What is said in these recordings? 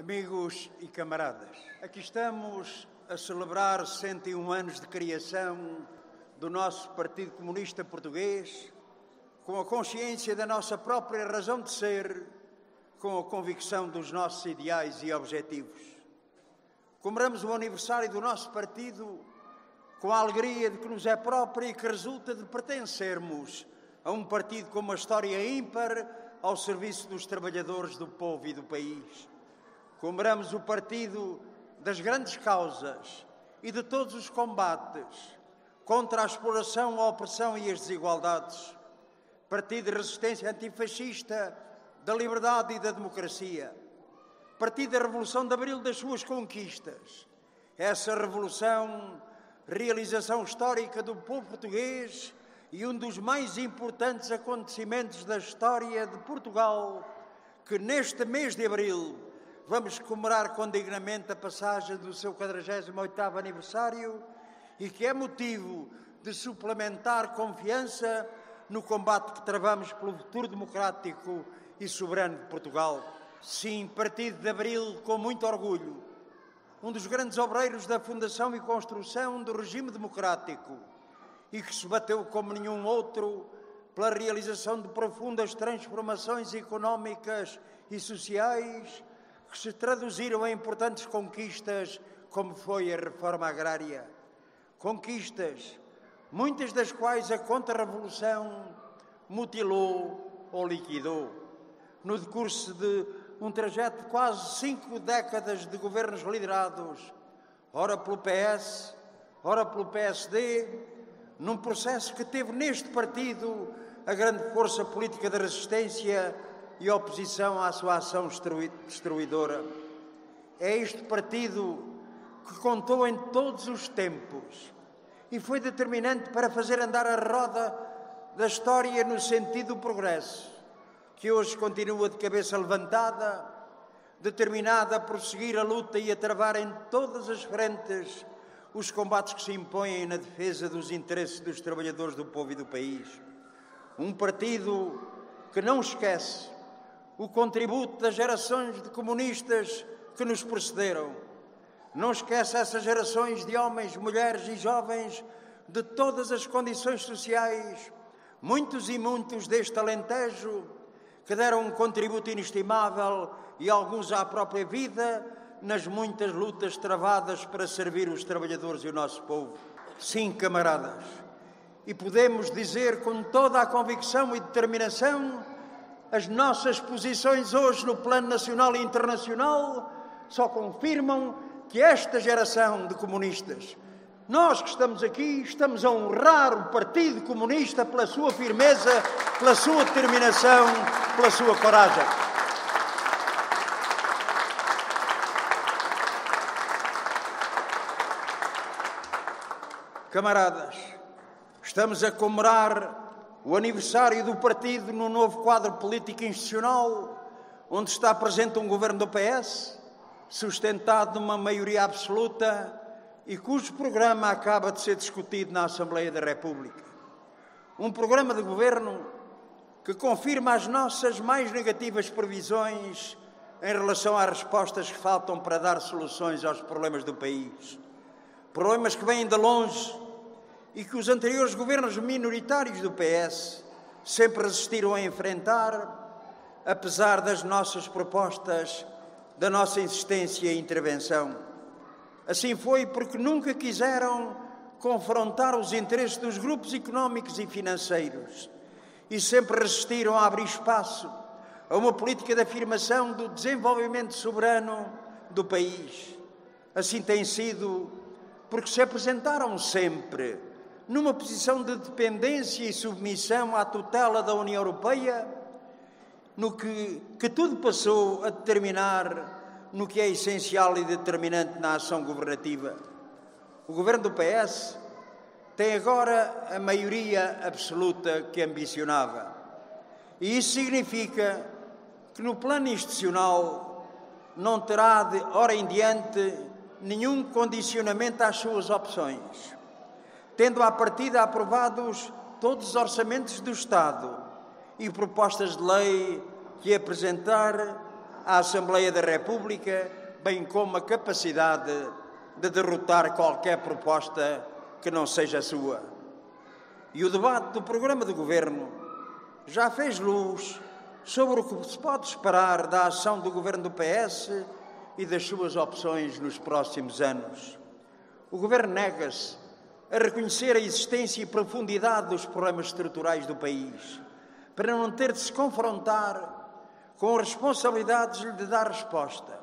Amigos e camaradas, aqui estamos a celebrar 101 anos de criação do nosso Partido Comunista Português, com a consciência da nossa própria razão de ser, com a convicção dos nossos ideais e objetivos. Comemoramos o aniversário do nosso partido com a alegria de que nos é própria e que resulta de pertencermos a um partido com uma história ímpar ao serviço dos trabalhadores, do povo e do país. Comemoramos o partido das grandes causas e de todos os combates contra a exploração, a opressão e as desigualdades. Partido de resistência antifascista, da liberdade e da democracia. Partido da Revolução de Abril das suas conquistas. Essa revolução, realização histórica do povo português e um dos mais importantes acontecimentos da história de Portugal, que neste mês de abril vamos comemorar com dignamente a passagem do seu 48º aniversário e que é motivo de suplementar confiança no combate que travamos pelo futuro democrático e soberano de Portugal. Sim, Partido de Abril, com muito orgulho, um dos grandes obreiros da fundação e construção do regime democrático e que se bateu como nenhum outro pela realização de profundas transformações económicas e sociais que se traduziram em importantes conquistas, como foi a reforma agrária. Conquistas, muitas das quais a contra-revolução mutilou ou liquidou. No decurso de um trajeto de quase cinco décadas de governos liderados, ora pelo PS, ora pelo PSD, num processo que teve neste partido a grande força política de resistência e oposição à sua ação destruidora. É este partido que contou em todos os tempos e foi determinante para fazer andar a roda da história no sentido do progresso, que hoje continua de cabeça levantada, determinada a prosseguir a luta e a travar em todas as frentes os combates que se impõem na defesa dos interesses dos trabalhadores do povo e do país. Um partido que não esquece o contributo das gerações de comunistas que nos precederam. Não esquece essas gerações de homens, mulheres e jovens de todas as condições sociais, muitos e muitos deste Alentejo, que deram um contributo inestimável e alguns à própria vida nas muitas lutas travadas para servir os trabalhadores e o nosso povo. Sim, camaradas, e podemos dizer com toda a convicção e determinação, as nossas posições hoje no plano nacional e internacional só confirmam que esta geração de comunistas, nós que estamos aqui, estamos a honrar o Partido Comunista pela sua firmeza, pela sua determinação, pela sua coragem. Camaradas, estamos a comemorar o aniversário do partido no novo quadro político institucional, onde está presente um governo do PS, sustentado numa maioria absoluta e cujo programa acaba de ser discutido na Assembleia da República. Um programa de governo que confirma as nossas mais negativas previsões em relação às respostas que faltam para dar soluções aos problemas do país problemas que vêm de longe e que os anteriores governos minoritários do PS sempre resistiram a enfrentar, apesar das nossas propostas, da nossa insistência e intervenção. Assim foi porque nunca quiseram confrontar os interesses dos grupos económicos e financeiros e sempre resistiram a abrir espaço a uma política de afirmação do desenvolvimento soberano do país. Assim tem sido porque se apresentaram sempre numa posição de dependência e submissão à tutela da União Europeia, no que, que tudo passou a determinar no que é essencial e determinante na ação governativa. O governo do PS tem agora a maioria absoluta que ambicionava. E isso significa que no plano institucional não terá de hora em diante nenhum condicionamento às suas opções, tendo à partida aprovados todos os orçamentos do Estado e propostas de lei que apresentar, à Assembleia da República, bem como a capacidade de derrotar qualquer proposta que não seja sua. E o debate do programa de governo já fez luz sobre o que se pode esperar da ação do governo do PS e das suas opções nos próximos anos. O governo nega-se a reconhecer a existência e profundidade dos problemas estruturais do país, para não ter de se confrontar com responsabilidades de dar resposta.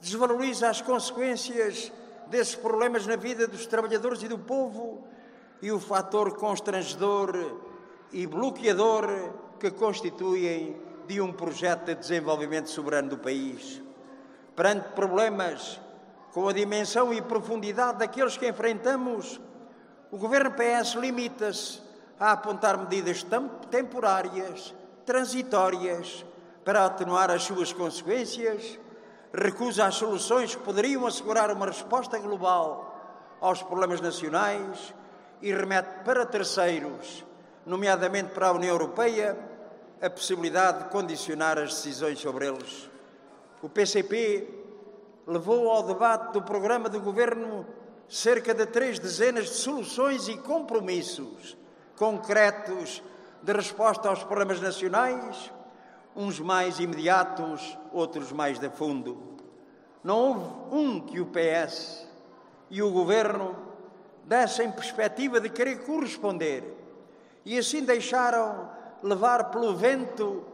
Desvaloriza as consequências desses problemas na vida dos trabalhadores e do povo e o fator constrangedor e bloqueador que constituem de um projeto de desenvolvimento soberano do país. Perante problemas com a dimensão e profundidade daqueles que enfrentamos, o governo PS limita-se a apontar medidas temporárias, transitórias, para atenuar as suas consequências, recusa as soluções que poderiam assegurar uma resposta global aos problemas nacionais e remete para terceiros, nomeadamente para a União Europeia, a possibilidade de condicionar as decisões sobre eles. O PCP levou ao debate do programa de governo cerca de três dezenas de soluções e compromissos concretos de resposta aos problemas nacionais uns mais imediatos, outros mais de fundo. Não houve um que o PS e o Governo dessem perspectiva de querer corresponder e assim deixaram levar pelo vento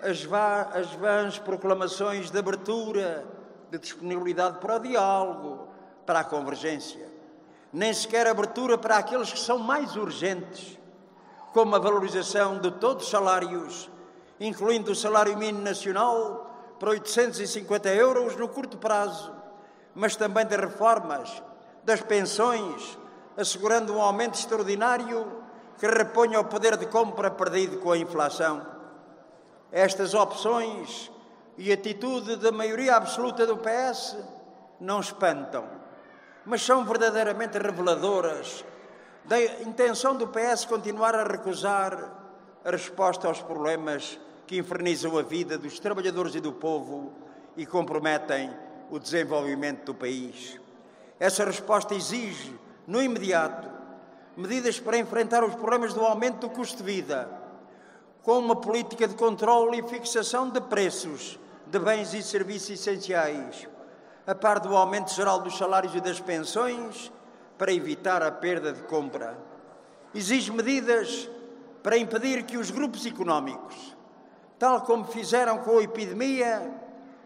as, as vãs proclamações de abertura, de disponibilidade para o diálogo, para a convergência. Nem sequer abertura para aqueles que são mais urgentes, como a valorização de todos os salários incluindo o salário mínimo nacional para 850 euros no curto prazo, mas também de reformas das pensões, assegurando um aumento extraordinário que reponha o poder de compra perdido com a inflação. Estas opções e atitude da maioria absoluta do PS não espantam, mas são verdadeiramente reveladoras da intenção do PS continuar a recusar a resposta aos problemas que infernizam a vida dos trabalhadores e do povo e comprometem o desenvolvimento do país. Essa resposta exige, no imediato, medidas para enfrentar os problemas do aumento do custo de vida, com uma política de controle e fixação de preços de bens e serviços essenciais, a par do aumento geral dos salários e das pensões, para evitar a perda de compra. Exige medidas para impedir que os grupos económicos tal como fizeram com a epidemia,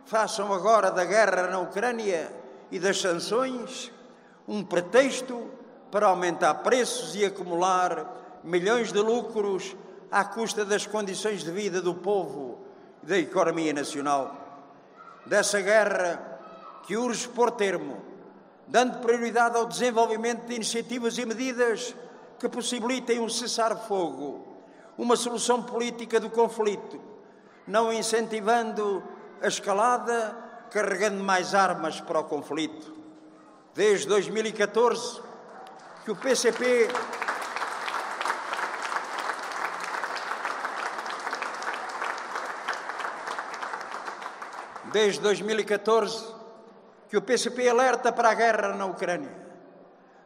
façam agora da guerra na Ucrânia e das sanções um pretexto para aumentar preços e acumular milhões de lucros à custa das condições de vida do povo e da economia nacional. Dessa guerra que urge por termo, dando prioridade ao desenvolvimento de iniciativas e medidas que possibilitem um cessar-fogo, uma solução política do conflito não incentivando a escalada, carregando mais armas para o conflito. Desde 2014 que o PCP Desde 2014 que o PCP alerta para a guerra na Ucrânia.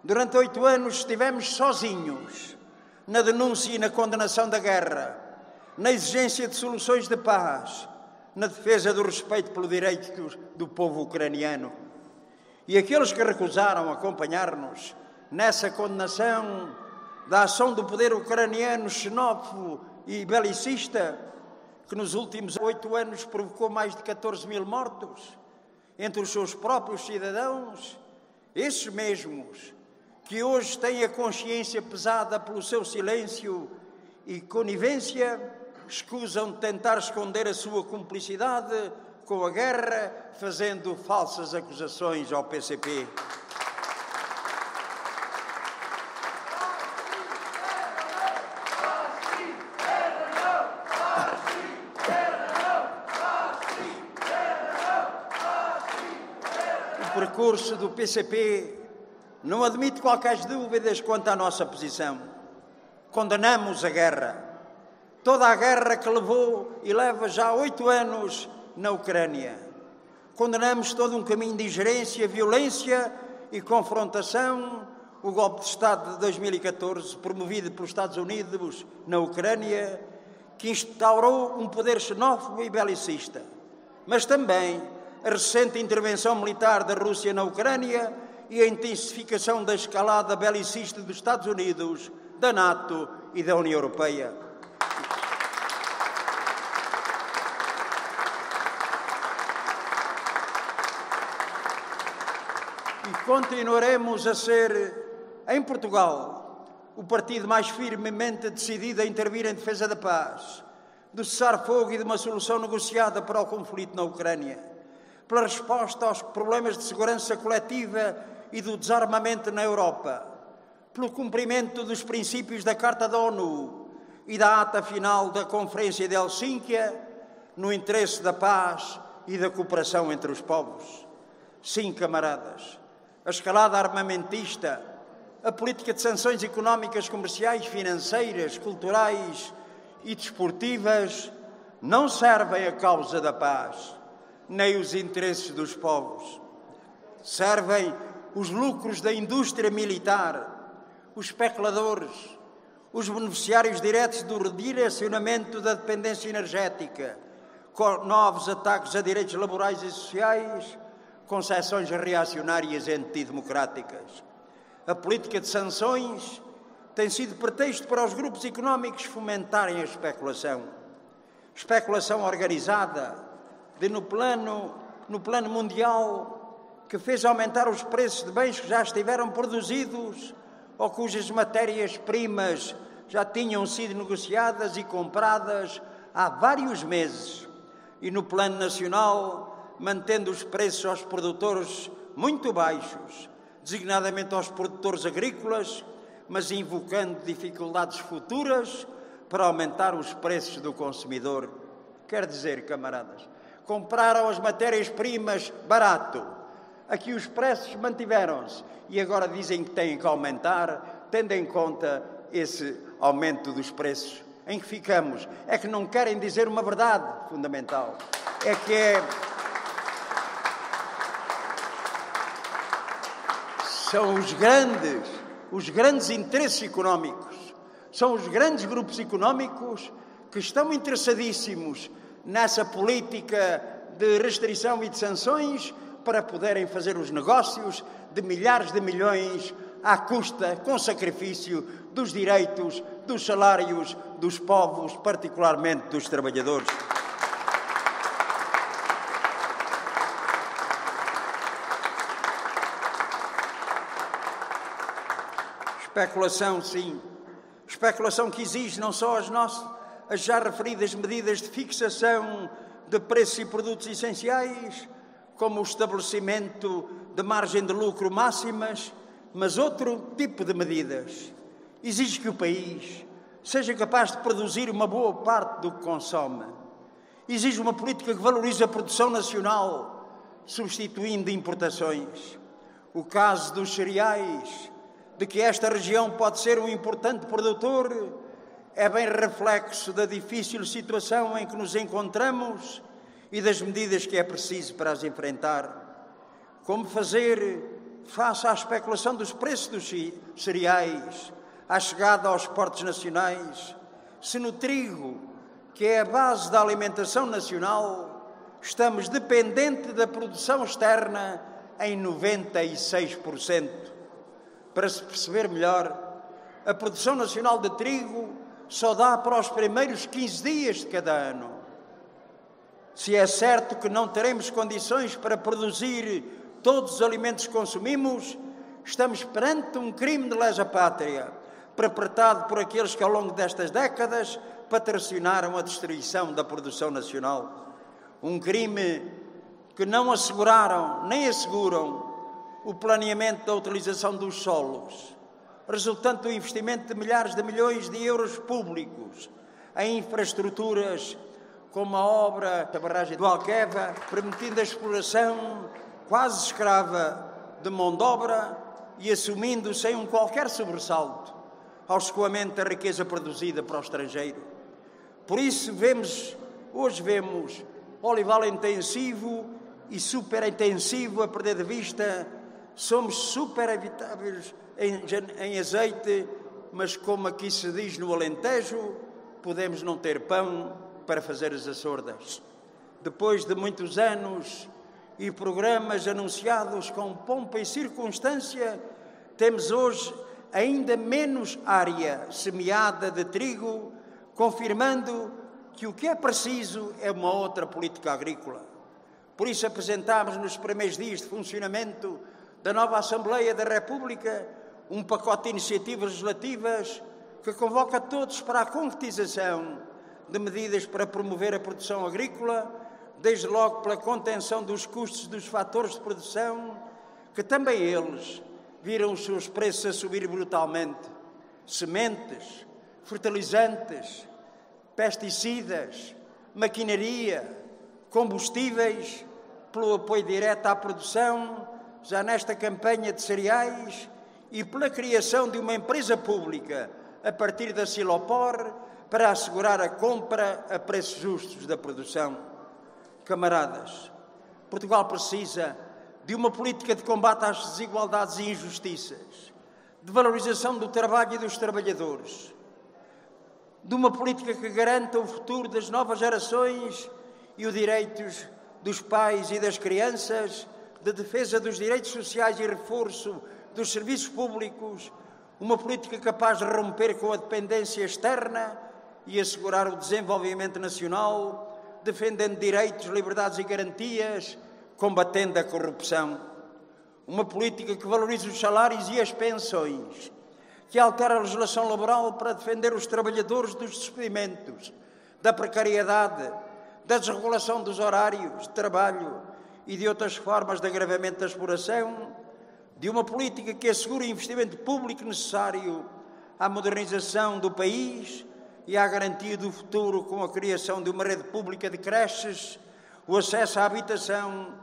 Durante oito anos estivemos sozinhos na denúncia e na condenação da guerra na exigência de soluções de paz, na defesa do respeito pelo direito do povo ucraniano. E aqueles que recusaram acompanhar-nos nessa condenação da ação do poder ucraniano xenófobo e belicista, que nos últimos oito anos provocou mais de 14 mil mortos entre os seus próprios cidadãos, esses mesmos que hoje têm a consciência pesada pelo seu silêncio e conivência, escusam de tentar esconder a sua cumplicidade com a guerra, fazendo falsas acusações ao PCP. O percurso do PCP não admite qualquer dúvidas quanto à nossa posição. Condenamos a guerra toda a guerra que levou e leva já oito anos na Ucrânia. Condenamos todo um caminho de ingerência, violência e confrontação, o golpe de Estado de 2014, promovido pelos Estados Unidos na Ucrânia, que instaurou um poder xenófobo e belicista, mas também a recente intervenção militar da Rússia na Ucrânia e a intensificação da escalada belicista dos Estados Unidos, da NATO e da União Europeia. E continuaremos a ser, em Portugal, o partido mais firmemente decidido a intervir em defesa da paz, do cessar-fogo e de uma solução negociada para o conflito na Ucrânia, pela resposta aos problemas de segurança coletiva e do desarmamento na Europa, pelo cumprimento dos princípios da Carta da ONU e da ata final da Conferência de Helsínquia, no interesse da paz e da cooperação entre os povos. Sim, camaradas, a escalada armamentista, a política de sanções económicas, comerciais, financeiras, culturais e desportivas não servem à causa da paz, nem os interesses dos povos. Servem os lucros da indústria militar, os especuladores, os beneficiários diretos do redirecionamento da dependência energética, com novos ataques a direitos laborais e sociais, concessões reacionárias e antidemocráticas. A política de sanções tem sido pretexto para os grupos económicos fomentarem a especulação. Especulação organizada, de no plano, no plano mundial que fez aumentar os preços de bens que já estiveram produzidos ou cujas matérias-primas já tinham sido negociadas e compradas há vários meses. E no plano nacional, mantendo os preços aos produtores muito baixos, designadamente aos produtores agrícolas, mas invocando dificuldades futuras para aumentar os preços do consumidor. Quer dizer, camaradas, compraram as matérias-primas barato Aqui os preços mantiveram-se e agora dizem que têm que aumentar, tendo em conta esse aumento dos preços. Em que ficamos? É que não querem dizer uma verdade fundamental. É que é. São os grandes, os grandes interesses económicos, são os grandes grupos económicos que estão interessadíssimos nessa política de restrição e de sanções para poderem fazer os negócios de milhares de milhões à custa, com sacrifício, dos direitos, dos salários dos povos, particularmente dos trabalhadores. Especulação, sim. Especulação que exige não só as nossas, as já referidas medidas de fixação de preços e produtos essenciais, como o estabelecimento de margem de lucro máximas, mas outro tipo de medidas. Exige que o país seja capaz de produzir uma boa parte do que consome. Exige uma política que valorize a produção nacional, substituindo importações. O caso dos cereais, de que esta região pode ser um importante produtor, é bem reflexo da difícil situação em que nos encontramos e das medidas que é preciso para as enfrentar. Como fazer face à especulação dos preços dos cereais, à chegada aos portos nacionais, se no trigo, que é a base da alimentação nacional, estamos dependentes da produção externa em 96%. Para se perceber melhor, a produção nacional de trigo só dá para os primeiros 15 dias de cada ano. Se é certo que não teremos condições para produzir todos os alimentos que consumimos, estamos perante um crime de lesa pátria, perpetrado por aqueles que ao longo destas décadas patrocinaram a destruição da produção nacional. Um crime que não asseguraram nem asseguram o planeamento da utilização dos solos, resultante do investimento de milhares de milhões de euros públicos em infraestruturas como a obra da barragem do Alqueva, permitindo a exploração quase escrava de mão de obra e assumindo sem um qualquer sobressalto ao escoamento da riqueza produzida para o estrangeiro. Por isso vemos, hoje vemos olival intensivo e super intensivo a perder de vista, somos super evitáveis em, em azeite, mas como aqui se diz no Alentejo, podemos não ter pão para fazer as açordas. Depois de muitos anos e programas anunciados com pompa e circunstância, temos hoje ainda menos área semeada de trigo, confirmando que o que é preciso é uma outra política agrícola. Por isso apresentámos nos primeiros dias de funcionamento da nova Assembleia da República um pacote de iniciativas legislativas que convoca todos para a concretização de medidas para promover a produção agrícola, desde logo pela contenção dos custos dos fatores de produção, que também eles viram os seus preços a subir brutalmente. Sementes, fertilizantes, pesticidas, maquinaria, combustíveis, pelo apoio direto à produção, já nesta campanha de cereais e pela criação de uma empresa pública a partir da Silopor para assegurar a compra a preços justos da produção. Camaradas, Portugal precisa de uma política de combate às desigualdades e injustiças, de valorização do trabalho e dos trabalhadores, de uma política que garanta o futuro das novas gerações e os direitos dos pais e das crianças, de defesa dos direitos sociais e reforço dos serviços públicos, uma política capaz de romper com a dependência externa e assegurar o desenvolvimento nacional, defendendo direitos, liberdades e garantias, combatendo a corrupção. Uma política que valorize os salários e as pensões, que altera a legislação laboral para defender os trabalhadores dos despedimentos, da precariedade, da desregulação dos horários de trabalho e de outras formas de agravamento da exploração, de uma política que assegure o investimento público necessário à modernização do país e à garantia do futuro com a criação de uma rede pública de creches, o acesso à habitação,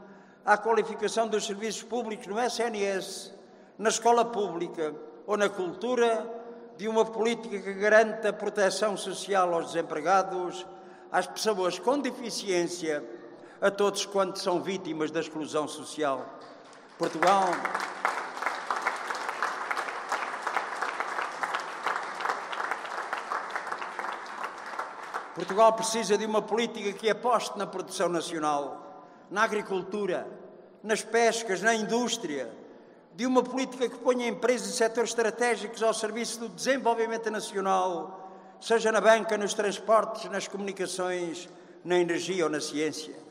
à qualificação dos serviços públicos no SNS, na escola pública ou na cultura, de uma política que garanta proteção social aos desempregados, às pessoas com deficiência, a todos quantos são vítimas da exclusão social. Portugal. Portugal precisa de uma política que aposte na produção nacional, na agricultura, nas pescas, na indústria, de uma política que ponha empresas e setores estratégicos ao serviço do desenvolvimento nacional seja na banca, nos transportes, nas comunicações, na energia ou na ciência.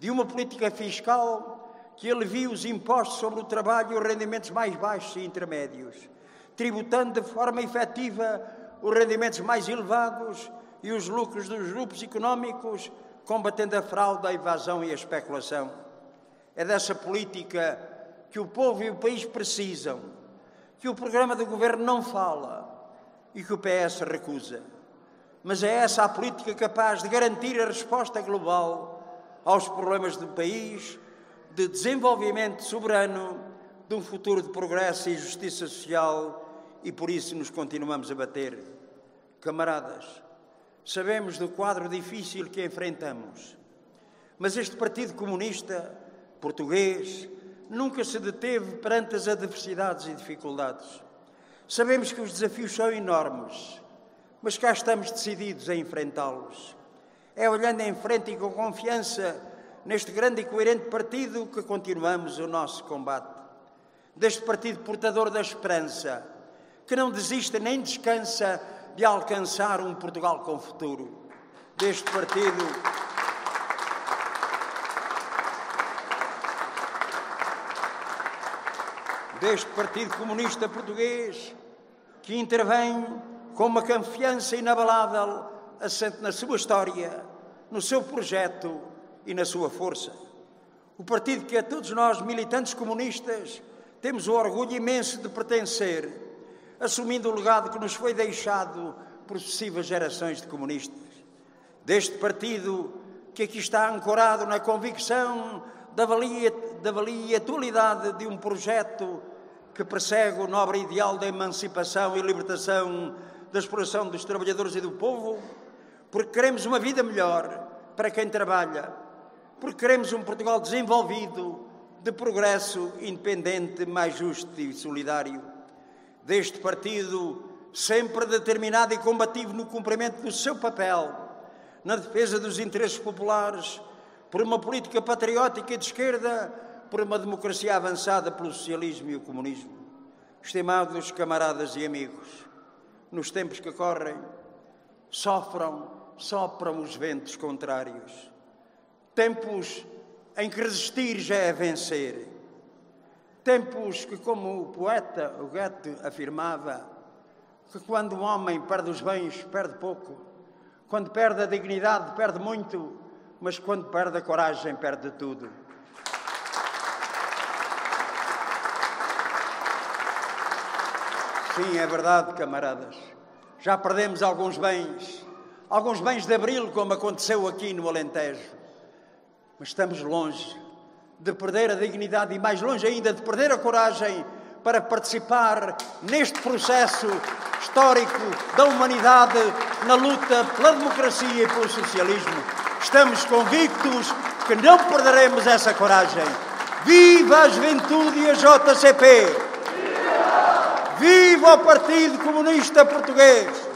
De uma política fiscal que alivie os impostos sobre o trabalho e os rendimentos mais baixos e intermédios, tributando de forma efetiva os rendimentos mais elevados e os lucros dos grupos económicos, combatendo a fraude, a evasão e a especulação. É dessa política que o povo e o país precisam, que o programa do governo não fala e que o PS recusa. Mas é essa a política capaz de garantir a resposta global aos problemas do país, de desenvolvimento soberano, de um futuro de progresso e justiça social e por isso nos continuamos a bater. Camaradas, sabemos do quadro difícil que enfrentamos, mas este Partido Comunista português nunca se deteve perante as adversidades e dificuldades. Sabemos que os desafios são enormes, mas cá estamos decididos a enfrentá-los. É olhando em frente e com confiança neste grande e coerente partido que continuamos o nosso combate. Deste partido portador da esperança, que não desiste nem descansa de alcançar um Portugal com futuro. Deste partido. Deste Partido Comunista Português que intervém com uma confiança inabalável assente na sua história, no seu projeto e na sua força. O partido que a todos nós, militantes comunistas, temos o orgulho imenso de pertencer, assumindo o legado que nos foi deixado por sucessivas gerações de comunistas. Deste partido que aqui está ancorado na convicção da valia, da valia e atualidade de um projeto que persegue o nobre ideal da emancipação e libertação da exploração dos trabalhadores e do povo, porque queremos uma vida melhor para quem trabalha, porque queremos um Portugal desenvolvido, de progresso, independente, mais justo e solidário. Deste partido, sempre determinado e combativo no cumprimento do seu papel, na defesa dos interesses populares, por uma política patriótica e de esquerda, por uma democracia avançada pelo socialismo e o comunismo. Estimados camaradas e amigos, nos tempos que correm, sofram, sopram os ventos contrários. Tempos em que resistir já é vencer. Tempos que, como o poeta o Goethe afirmava, que quando o homem perde os bens, perde pouco. Quando perde a dignidade, perde muito. Mas quando perde a coragem, perde tudo. Sim, é verdade, camaradas. Já perdemos alguns bens, alguns bens de abril, como aconteceu aqui no Alentejo. Mas estamos longe de perder a dignidade e mais longe ainda de perder a coragem para participar neste processo histórico da humanidade na luta pela democracia e pelo socialismo. Estamos convictos que não perderemos essa coragem. Viva a juventude e a JCP! Viva o Partido Comunista Português!